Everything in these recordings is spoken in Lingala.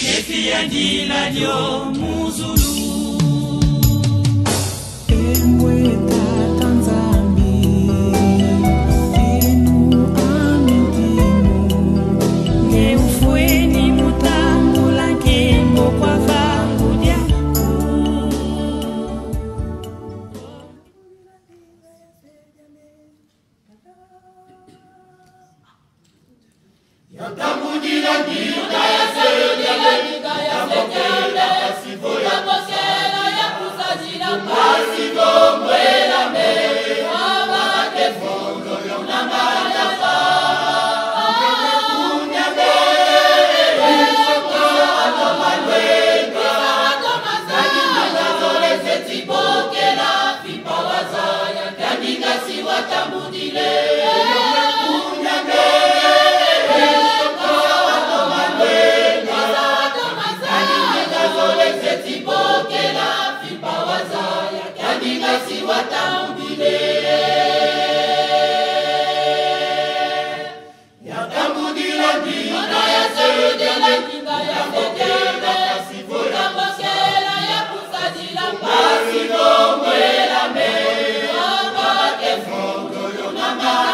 Kefi ya dila dio muzulu Emwe tala watambile yakambudila mbina ya seudele yakokela yasivola mosela ya kusadila pasinomwela me abake fongolo na mara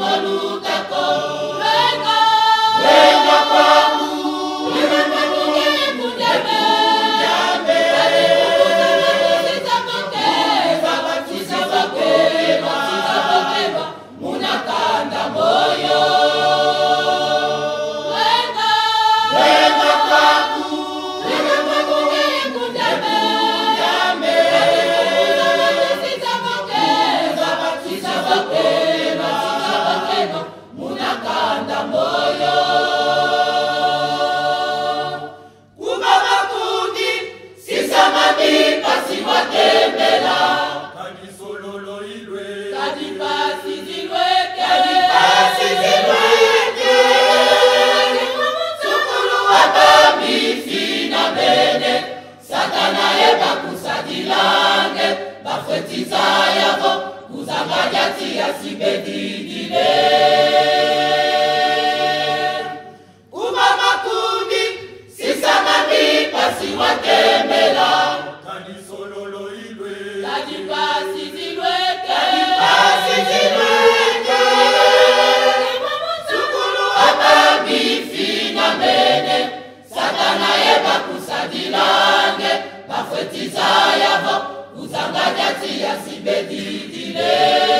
Molukako. Desire, vous engagez à s'y bédire.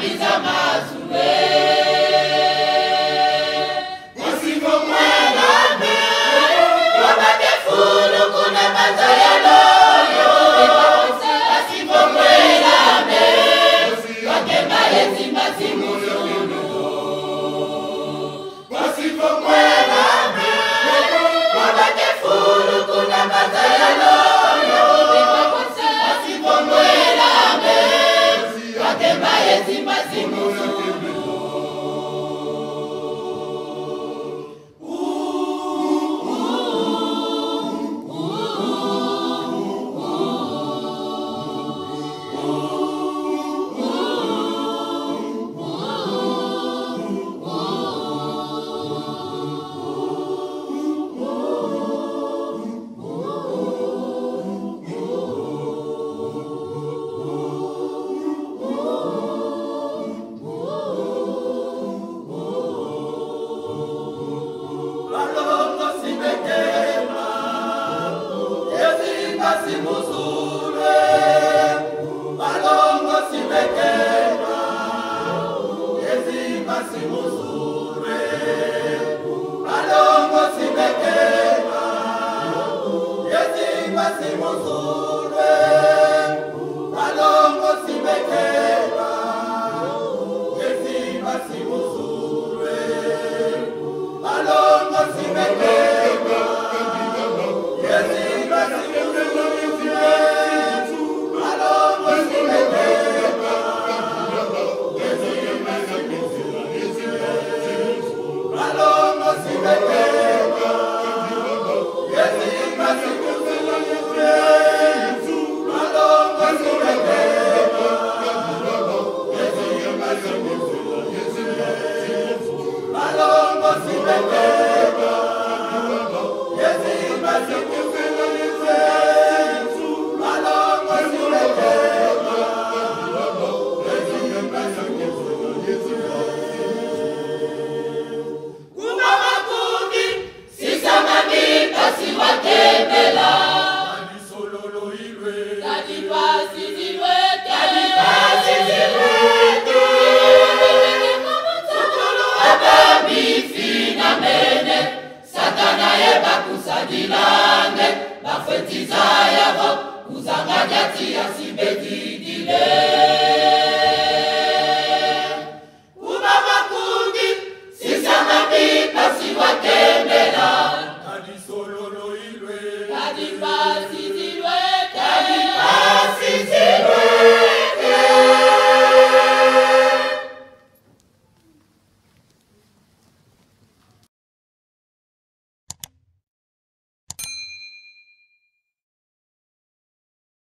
camisa amarela. masimo zulwe Brasil.